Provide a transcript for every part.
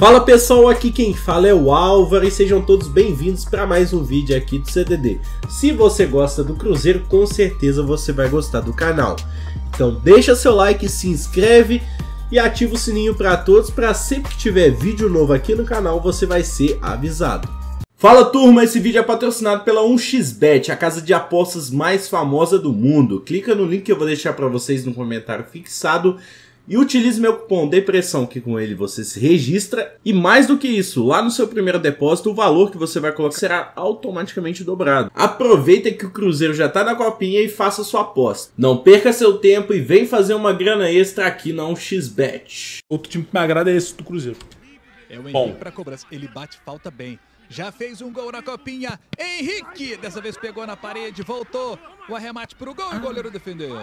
Fala pessoal, aqui quem fala é o Álvaro e sejam todos bem-vindos para mais um vídeo aqui do CDD. Se você gosta do Cruzeiro, com certeza você vai gostar do canal. Então deixa seu like, se inscreve e ativa o sininho para todos para sempre que tiver vídeo novo aqui no canal você vai ser avisado. Fala turma, esse vídeo é patrocinado pela 1xBet, a casa de apostas mais famosa do mundo. Clica no link que eu vou deixar para vocês no comentário fixado e utilize meu cupom DEPRESSão, que com ele você se registra. E mais do que isso, lá no seu primeiro depósito, o valor que você vai colocar será automaticamente dobrado. Aproveita que o Cruzeiro já está na copinha e faça sua aposta. Não perca seu tempo e vem fazer uma grana extra aqui na 1xBet. Outro time que me agrada é esse do Cruzeiro. É o Bom. Henrique para cobrança. Ele bate falta bem. Já fez um gol na copinha. Henrique! Dessa vez pegou na parede, voltou. O arremate pro gol e o goleiro defendeu.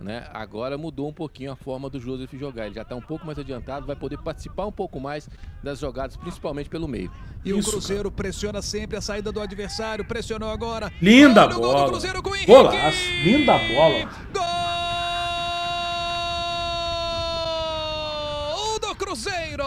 Né? Agora mudou um pouquinho a forma do Joseph jogar. Ele já está um pouco mais adiantado, vai poder participar um pouco mais das jogadas, principalmente pelo meio. E Isso, o Cruzeiro pressiona sempre a saída do adversário. Pressionou agora. Linda Olha o gol bola. do Cruzeiro com o Henrique. Golaço. Linda bola. Gol do Cruzeiro!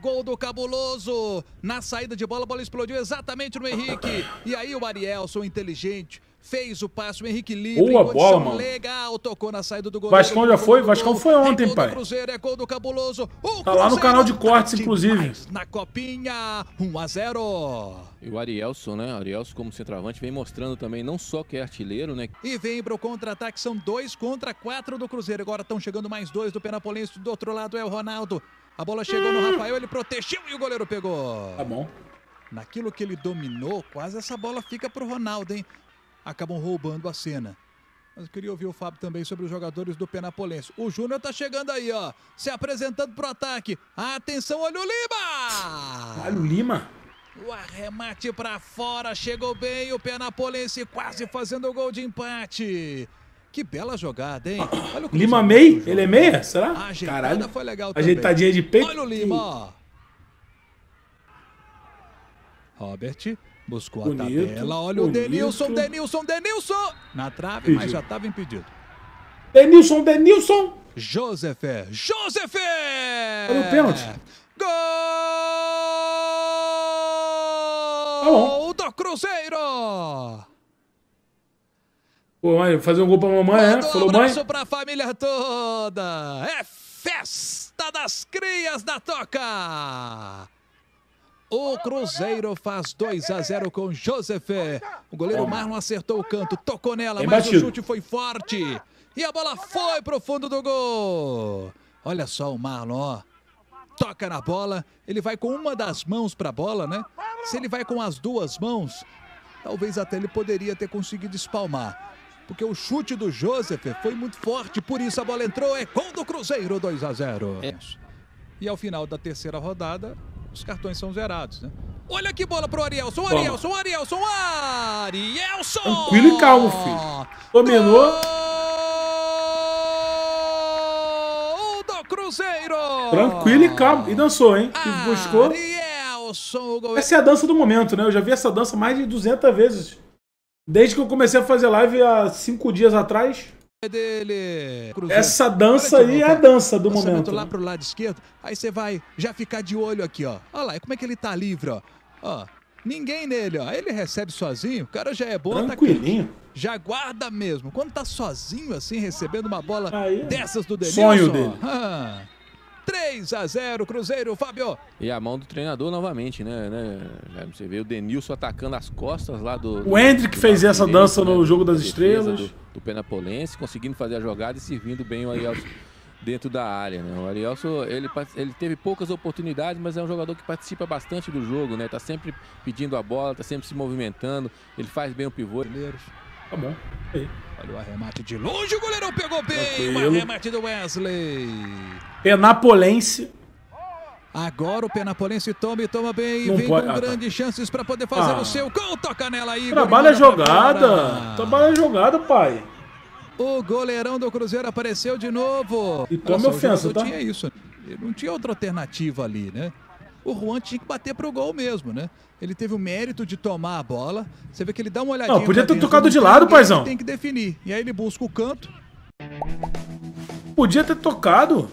Gol do Cabuloso! Na saída de bola, a bola explodiu exatamente no Henrique. E aí o Arielson, inteligente, fez o passe, o Henrique livre. Boa bola, mano. Legal, tocou na saída do goleiro. Vascão já foi? Vascão foi ontem, é gol pai. Cruzeiro, é gol do Cabuloso. O Tá lá no canal de tá cortes, inclusive. demais Na copinha, 1 a 0. E o Arielson, né? O Arielson como centroavante vem mostrando também não só que é artilheiro, né? E vem pro contra-ataque, são dois contra quatro do Cruzeiro. Agora estão chegando mais dois do Penapolense. Do outro lado é o Ronaldo. A bola chegou no Rafael, ele protegeu e o goleiro pegou. Tá bom. Naquilo que ele dominou, quase essa bola fica pro Ronaldo, hein? Acabam roubando a cena. Mas eu queria ouvir o Fábio também sobre os jogadores do Penapolense. O Júnior tá chegando aí, ó. Se apresentando pro ataque. Atenção, olha o Lima! Olha o Lima. O arremate pra fora, chegou bem o Penapolense quase fazendo o gol de empate. Que bela jogada, hein? O Lima cruzamento Mei? do jogo. Ele é meia? Será? Ajeitada Caralho. foi legal também. Ajeitadinha de peito. Olha o Lima, ó. Robert buscou a Bonito, tabela. Olha o bonito. Denilson, Denilson, Denilson! Na trave, mas já estava impedido. Denilson, Denilson. Joseph, Joseph! Olha o pênalti. Gol Tá do Cruzeiro! Pô, mãe, fazer um gol pra mamãe, né? Mandou um Falou, abraço pra família toda. É festa das crias da Toca. O Cruzeiro faz 2 a 0 com Joseph. O goleiro Marlon acertou o canto, tocou nela, mas o chute foi forte. E a bola foi pro fundo do gol. Olha só o Marlon, ó. Toca na bola, ele vai com uma das mãos pra bola, né? Se ele vai com as duas mãos, talvez até ele poderia ter conseguido espalmar. Porque o chute do Joseph foi muito forte, por isso a bola entrou. É gol do Cruzeiro, 2 a 0. É. E ao final da terceira rodada, os cartões são zerados, né? Olha que bola pro Arielson, Toma. Arielson, Arielson, Arielson! Tranquilo e calmo, filho. Dominou. Gol do Cruzeiro! Tranquilo e calmo. E dançou, hein? E buscou. Arielson, o gol Essa é a dança do momento, né? Eu já vi essa dança mais de 200 vezes. Desde que eu comecei a fazer live há cinco dias atrás. Dele. Cruzeiro. Essa dança aí é a dança do Lançamento momento. lá né? pro lado esquerdo, aí você vai já ficar de olho aqui, ó. Olha lá, como é que ele tá livre, ó. Ó, ninguém nele, ó. Ele recebe sozinho, o cara já é bom atacante. Tranquilinho. Já guarda mesmo. Quando tá sozinho assim, recebendo uma bola Aí é dessas do Denilson. sonho dele. Ah, 3 a 0 Cruzeiro, Fábio. E a mão do treinador novamente, né? né? Você vê o Denilson atacando as costas lá do. O Hendrick do fez lado essa dança no Jogo das Estrelas. Do, do Penapolense, conseguindo fazer a jogada e servindo bem o Arielson dentro da área, né? O Arielson, ele, ele teve poucas oportunidades, mas é um jogador que participa bastante do jogo, né? Tá sempre pedindo a bola, tá sempre se movimentando, ele faz bem o pivô. Brasileiros. Tá bom. Aí. Olha o arremate de longe, o goleirão pegou bem. O Tranquilo. arremate do Wesley. Penapolense. Agora o Penapolense toma e toma bem. Não vem pode- com ah, tá. grandes chances para poder fazer Ah. o seu gol. Toca nela aí. Trabalha a jogada. Trabalha a jogada, pai. O goleirão do Cruzeiro apareceu de novo. E só, o ofensa, tá? tinha isso. Ele não tinha outra alternativa ali, né? O Juan tinha que bater pro gol mesmo, né? Ele teve o mérito de tomar a bola. Você vê que ele dá uma olhadinha. Não, podia ter dentro, tocado de lado, paizão. Tem que definir. E aí ele busca o canto. Podia ter tocado.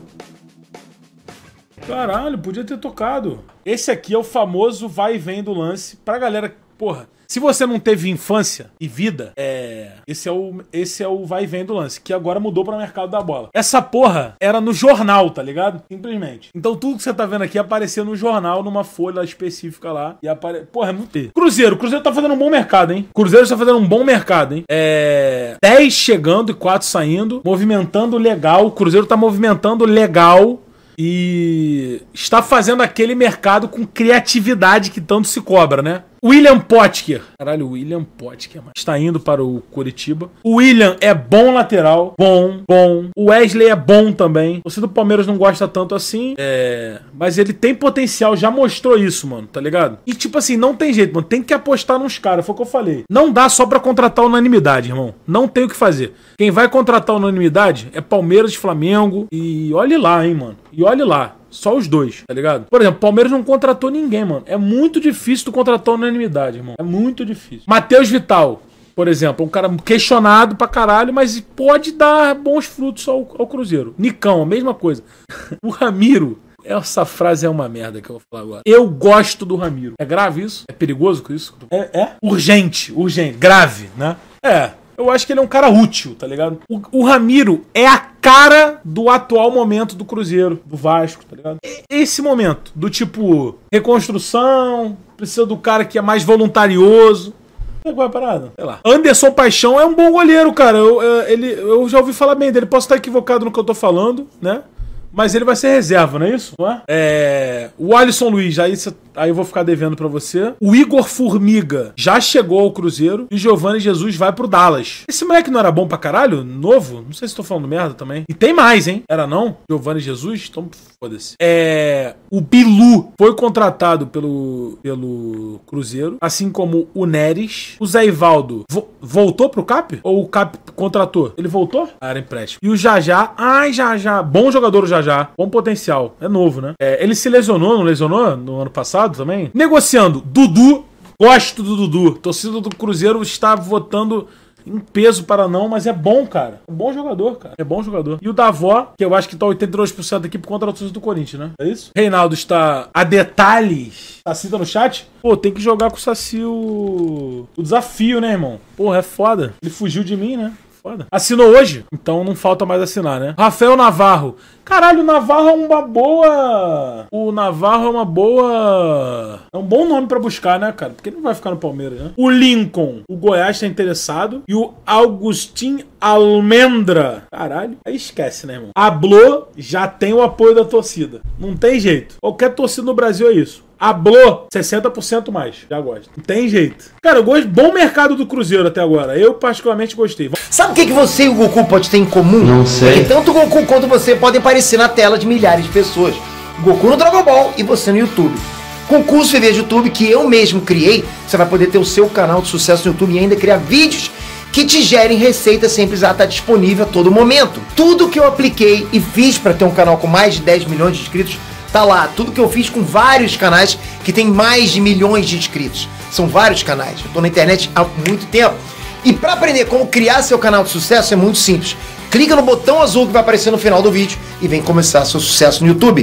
Caralho, podia ter tocado. Esse aqui é o famoso vai e vem do lance pra galera. Porra, se você não teve infância e vida, é. Esse é o, esse é o vai e vem do lance, que agora mudou para o mercado da bola. Essa porra era no jornal, tá ligado? Simplesmente. Então tudo que você tá vendo aqui aparecia no jornal, numa folha específica lá. E apare... Porra, é muito. Cruzeiro, Cruzeiro tá fazendo um bom mercado, hein? Cruzeiro está fazendo um bom mercado, hein? É. 10 chegando e 4 saindo, movimentando legal. O Cruzeiro tá movimentando legal e está fazendo aquele mercado com criatividade que tanto se cobra, né? William Potker. Caralho, William Potker, mano. Está indo para o Curitiba. O William é bom lateral. Bom, bom. O Wesley é bom também. Você do Palmeiras não gosta tanto assim. É. Mas ele tem potencial, já mostrou isso, mano, tá ligado? E tipo assim, não tem jeito, mano. Tem que apostar nos caras. Foi o que eu falei. Não dá só para contratar unanimidade, irmão. Não tem o que fazer. Quem vai contratar unanimidade é Palmeiras, Flamengo. E olhe lá, hein, mano. E olhe lá. Só os dois, tá ligado? Por exemplo, Palmeiras não contratou ninguém, mano. É muito difícil tu contratar unanimidade, irmão. É muito difícil. Matheus Vital, por exemplo, um cara questionado pra caralho, mas pode dar bons frutos ao, ao Cruzeiro. Nicão, a mesma coisa. o Ramiro, essa frase é uma merda que eu vou falar agora. Eu gosto do Ramiro. É grave isso? É perigoso com isso? É, é? Urgente, urgente, grave, né? É. Eu acho que ele é um cara útil, tá ligado? O, o Ramiro é a cara do atual momento do Cruzeiro, do Vasco, tá ligado? Esse momento, do tipo, reconstrução, precisa do cara que é mais voluntarioso. Qual é a parada? Sei lá. Anderson Paixão é um bom goleiro, cara. Eu, eu, ele, eu já ouvi falar bem dele. Posso estar equivocado no que eu tô falando, né? Mas ele vai ser reserva, não é isso? Não é? é... O Alisson Luiz, aí, aí eu vou ficar devendo para você. O Igor Formiga já chegou ao Cruzeiro. E o Giovanni Jesus vai pro Dallas. Esse moleque não era bom pra caralho? Novo? Não sei se tô falando merda também. E tem mais, hein? Era não? Giovanni Jesus? Então foda-se. É... O Bilu foi contratado pelo, pelo Cruzeiro. Assim como o Neres. O Zé Ivaldo vo voltou pro Cap? Ou o Cap contratou? Ele voltou? Ah, era empréstimo. E o Jajá. Ai, Jajá. Bom jogador o Jajá já. Bom potencial. É novo, né? É, ele se lesionou, não lesionou no ano passado também? Negociando. Dudu. Gosto do Dudu. Torcida do Cruzeiro está votando em peso para não, mas é bom, cara. É bom jogador, cara. É bom jogador. E o Davó, que eu acho que tá 82% aqui por conta da torcida do Corinthians, né? É isso? Reinaldo está a detalhes. Saci tá no chat? Pô, tem que jogar com o Saci o... o desafio, né, irmão? Porra, é foda. Ele fugiu de mim, né? Foda. Assinou hoje? Então não falta mais assinar, né? Rafael Navarro. Caralho, o Navarro é uma boa. O Navarro é uma boa. É um bom nome para buscar, né, cara? Porque ele não vai ficar no Palmeiras, né? O Lincoln, o Goiás tá interessado. E o Augustin Almendra. Caralho. Aí esquece, né, irmão? Ablô já tem o apoio da torcida. Não tem jeito. Qualquer torcida no Brasil é isso. Ablô, 60% mais. Já gosto. Não tem jeito. Cara, eu gosto. Bom mercado do Cruzeiro até agora. Eu particularmente gostei. Sabe o que, que você e o Goku pode ter em comum? Não sei. Porque tanto o Goku quanto você podem aparecer na tela de milhares de pessoas. Goku no Dragon Ball e você no YouTube. Com o curso VV de YouTube que eu mesmo criei, você vai poder ter o seu canal de sucesso no YouTube e ainda criar vídeos que te gerem receita sem precisar estar disponível a todo momento. Tudo que eu apliquei e fiz para ter um canal com mais de 10 milhões de inscritos Tá lá, tudo que eu fiz com vários canais que tem mais de milhões de inscritos. São vários canais. Eu tô na internet há muito tempo. E para aprender como criar seu canal de sucesso é muito simples. Clica no botão azul que vai aparecer no final do vídeo e vem começar seu sucesso no YouTube.